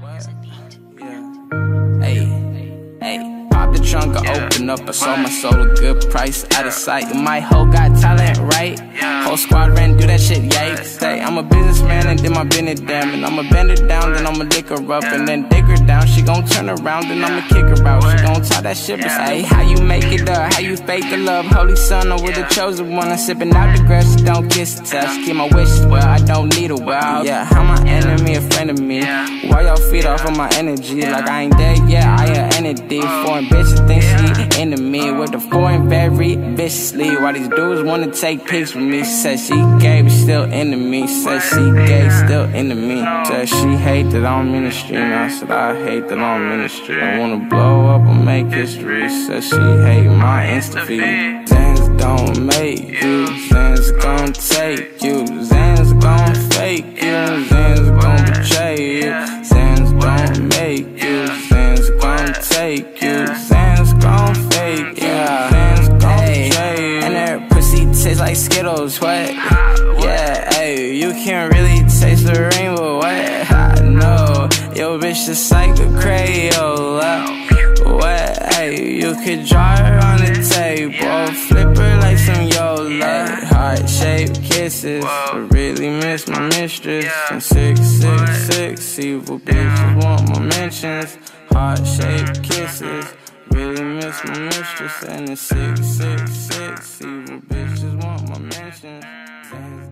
What? Yeah. Hey, hey. Pop the trunk, I open up. I sold my soul a good price. Out of sight. My hoe got talent, right? Whole squad ran, do that shit, yay. Say, I'm a businessman and then my business damn. And I'ma bend it down, then I'ma lick her up. And then dig her down. She gon' turn around, then I'ma kick her out. She gon' talk that shit, but say, how you make it up? How you fake the love? Holy son, or with the chosen one. I'm sipping out the grass, don't kiss touch. Keep my wishes well, I don't need a well. Yeah, how my enemy a friend of me? Why y'all feed off of my energy? Like I ain't dead yet, I an entity. Foreign bitches think she into viciously. Why these dudes wanna take pics with me? Said she gay, but still into me. Said she gay, still into me. Said she hate that I'm in the street. And I said I hate that I'm in the street. I wanna blow up and make history. Said she hate my Insta feed. Zans don't make you, Zans gon' take you, Zans gon' fake you, Zans gon' betray you, Zans don't make you, Zans gon' take you, Zans tastes like Skittles, what? Yeah, hey, you can't really taste the rainbow, what? I know, yo bitch just like a Crayola. What? Hey, you could draw her on the table, flip her like some Yola. Heart shaped kisses, I really miss my mistress. And six six six, evil bitches want my mentions. Heart shaped kisses, really miss my mistress. And the six six six, evil bitches my mentions.